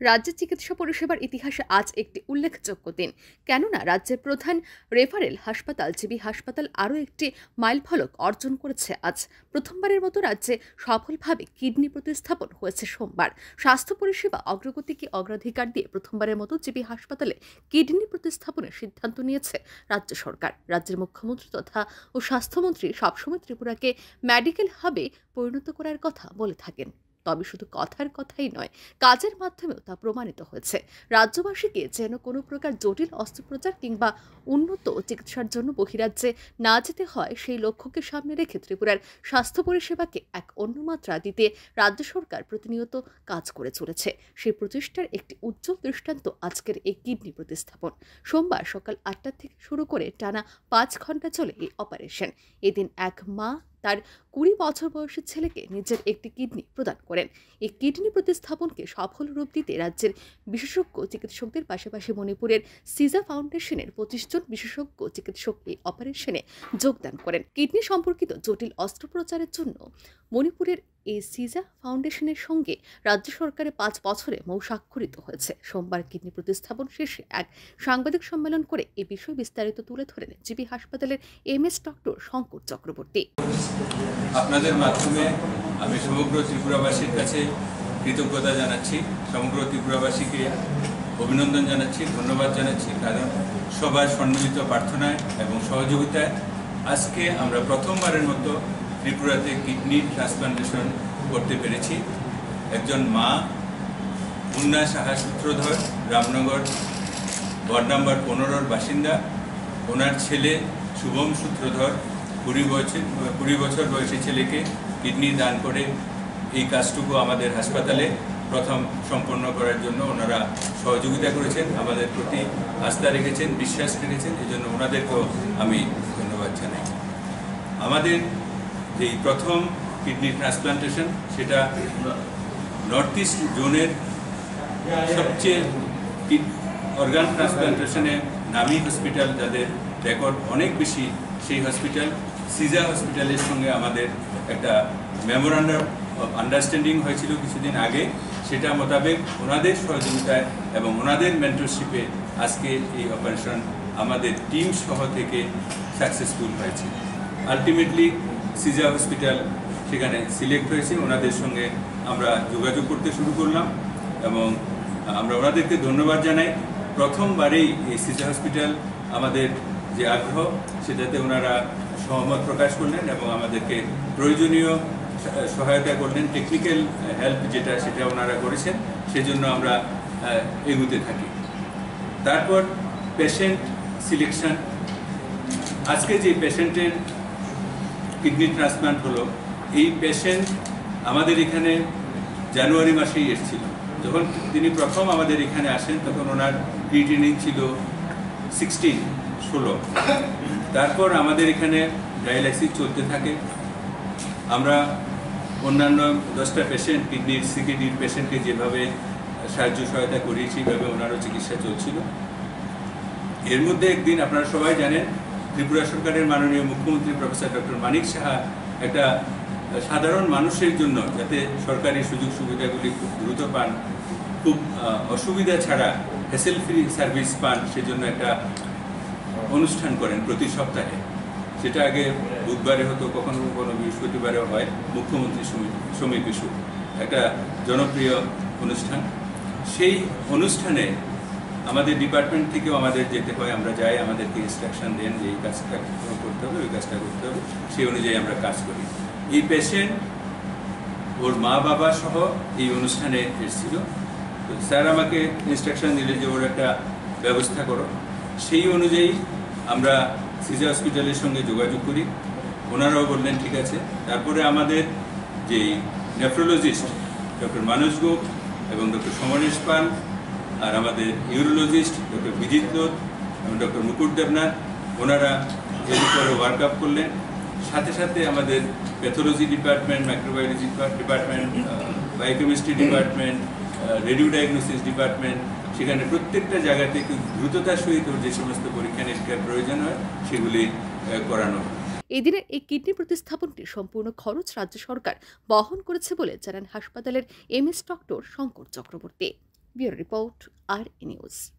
রাজ্যের চিকিৎসা পরিষেবার ইতিহাসে আজ একটি উল্লেখযোগ্য দিন। কেননা, রাজ্যের প্রধান রেফারেল হাসপাতাল, জিবি হাসপাতাল আরও একটি মাইলফলক অর্জন করেছে আজ। প্রথমবারের মতো রাজ্যে সফলভাবে কিডনি প্রতিস্থাপন হয়েছে সোমবার। স্বাস্থ্য পরিষেবা অগ্রগতিকে অগ্রাধিকার দিয়ে প্রথমবারের মতো জিবি হাসপাতালে কিডনি প্রতিস্থাপনের সিদ্ধান্ত নিয়েছে রাজ্য সরকার। রাজ্যের মুখ্যমন্ত্রী তথা ও স্বাস্থ্যমন্ত্রী সবসময় ত্রিপুরাকে মেডিকেল হাবে পরিণত করার কথা বলে থাকেন। তবে শুধু কথার কথাই নয়, কাজের মাধ্যমেও তা প্রমাণিত হয়েছে। রাজ্যবাসীকে যেন কোনো প্রকার জটিল অস্ত্রোপচার কিংবা উন্নত চিকিৎসার জন্য বহিরাজ্যে না যেতে হয়, সেই লক্ষ্যকে সামনে রেখে ত্রিপুরার স্বাস্থ্য পরিষেবাকে এক অন্য মাত্রা দিতে রাজ্য সরকার প্রতিনিয়ত কাজ করে চলেছে। সেই প্রচেষ্টার একটি উজ্জ্বল দৃষ্টান্ত আজকের এই কিডনি প্রতিস্থাপন। সোমবার সকাল আটটা থেকে শুরু করে টানা পাঁচ ঘণ্টা চলে এই অপারেশন। এদিন এক মা তার কুড়ি বছর বয়সী ছেলেকে নিজের একটি কিডনি প্রদান করেন এই কিডনি প্রতিস্থাপনকে সফল রূপ দিতে রাজ্যের বিশেষজ্ঞ চিকিৎসকদের পাশাপাশি মণিপুরের সিজা ফাউন্ডেশনের পঁচিশ জন বিশেষজ্ঞ চিকিৎসক এই অপারেশনে যোগদান করেন। কিডনি সম্পর্কিত জটিল অস্ত্রোপচারের জন্য মণিপুরের এই সিজা ফাউন্ডেশনের সঙ্গে রাজ্য সরকারের পাঁচ বছরে মৌ স্বাক্ষরিত হয়েছে। সোমবার কিডনি প্রতিস্থাপন শেষে এক সাংবাদিক সম্মেলন করে এ বিষয় বিস্তারিত তুলে ধরেন জিবি হাসপাতালের M S doctor Shankar Chakraborty. আপনাদের মাধ্যমে আমি সমগ্র ত্রিপুরাবাসীর কাছে কৃতজ্ঞতা জানাচ্ছি, সমগ্র ত্রিপুরাবাসীকে অভিনন্দন জানাচ্ছি, ধন্যবাদ জানাচ্ছি। কারণ সবার সম্মিলিত প্রার্থনায় এবং সহযোগিতায় আজকে আমরা প্রথমবারের মতো ত্রিপুরাতে কিডনি ট্রান্সপ্লান্টেশন করতে পেরেছি। একজন মা, মুন্না সাহা সূত্রধর, রামনগর, ওয়ার্ড নাম্বার পনেরোর বাসিন্দা। ওনার ছেলে শুভম সূত্রধর, কুড়ি বছর কুড়ি বছর বয়সী ছেলেকে কিডনি দান করে এই কাজটুকু আমাদের হাসপাতালে প্রথম সম্পন্ন করার জন্য ওনারা সহযোগিতা করেছেন, আমাদের প্রতি আস্থা রেখেছেন, বিশ্বাস রেখেছেন। এই জন্য ওনাদেরকেও আমি ধন্যবাদ জানাই। আমাদের যেই প্রথম কিডনি ট্রান্সপ্লান্টেশন, সেটা নর্থ ইস্ট জোনের সবচেয়ে অর্গান ট্রান্সপ্লান্টেশনে নামি হসপিটাল যাদের রেকর্ড অনেক বেশি, সেই হসপিটাল, সিজা হসপিটালের সঙ্গে আমাদের একটা মেমোরান্ডাম আন্ডারস্ট্যান্ডিং হয়েছিল কিছুদিন আগে। সেটা মোতাবেক ওনাদের সহযোগিতায় এবং ওনাদের মেন্টরশিপে আজকে এই অপারেশন আমাদের টিম সহ থেকে সাকসেসফুল হয়েছে। আলটিমেটলি সিজা হসপিটাল সেখানে সিলেক্ট হয়েছে। ওনাদের সঙ্গে আমরা যোগাযোগ করতে শুরু করলাম এবং আমরা ওনাদেরকে ধন্যবাদ জানাই। প্রথমবারেই এই সিজা হসপিটাল আমাদের যে আগ্রহ, সেটাতে ওনারা সহমত প্রকাশ করলেন এবং আমাদেরকে প্রয়োজনীয় সহায়তা করলেন টেকনিক্যাল হেল্প যেটা সেটা ওনারা করেছেন, সেজন্য আমরা এগুতে থাকি। তারপর পেশেন্ট সিলেকশন আজকে যে পেশেন্টের কিডনি ট্রান্সপ্লান্ট হলো, এই পেশেন্ট আমাদের এখানে জানুয়ারি মাসেই এসেছিল। যখন তিনি প্রথম আমাদের এখানে আসেন, তখন ওনার ক্রিটিনিং ছিল সিক্সটিন ষোলো। তারপর আমাদের এখানে ডায়ালাইসিস চলতে থাকে। আমরা অন্যান্য দশটা পেশেন্ট কিডনির সিকিডির পেশেন্টকে যেভাবে সাহায্য সহায়তা করি সেইভাবে ওনারও চিকিৎসা চলছিল। এর মধ্যে একদিন আপনারা সবাই জানেন ত্রিপুরা সরকারের মাননীয় মুখ্যমন্ত্রী প্রফেসর ডক্টর মানিক সাহা একটা সাধারণ মানুষের জন্য যাতে সরকারি সুযোগ সুবিধাগুলি খুব দ্রুত পান, খুব অসুবিধা ছাড়া হেসেল ফ্রি সার্ভিস পান, সেজন্য একটা অনুষ্ঠান করেন প্রতি সপ্তাহে। সেটা আগে বুধবারে হতো, কখনো কখনো বৃহস্পতিবারেও হয়, মুখ্যমন্ত্রী শ্রমিক ইস্যু একটা জনপ্রিয় অনুষ্ঠান। সেই অনুষ্ঠানে আমাদের ডিপার্টমেন্ট থেকেও আমাদের যেতে হয়, আমরা যাই, আমাদেরকে ইনস্ট্রাকশন দেন যে এই কাজটা করতে হবে, ওই কাজটা করতে হবে, সেই অনুযায়ী আমরা কাজ করি। এই পেশেন্ট ওর মা বাবা সহ এই অনুষ্ঠানে এসেছিল। তো স্যার আমাকে ইনস্ট্রাকশন দিলে যে ওর একটা ব্যবস্থা করো। সেই অনুযায়ী আমরা সিজা হসপিটালের সঙ্গে যোগাযোগ করি। ওনারাও বললেন, ঠিক আছে। তারপরে আমাদের যে নেফ্রোলজিস্ট ডক্টর মানস গোপ এবং ডক্টর সমরেশ পাল আর আমাদের ইউরোলজিস্ট ডক্টর বিজিত এবং ডক্টর মুকুট দেবনাথ, ওনারা এর উপরে ওয়ার্ক আপ করলেন। সাথে সাথে আমাদের pathology department microbiology department biochemistry department radio diagnosis department সেখানে প্রত্যেকটা জায়গাতে একটু দ্রুততার সহিত যে সমস্ত পরীক্ষা নিরীক্ষার প্রয়োজন হয়, সেগুলি করানো এদিনের এই কিডনি প্রতিস্থাপনটি সম্পূর্ণ খরচ রাজ্য সরকার বহন করেছে বলে জানান হাসপাতালের M S doctor Shankar Chakraborty. Bureau Report, our News.